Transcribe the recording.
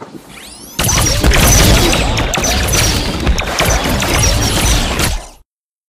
Thank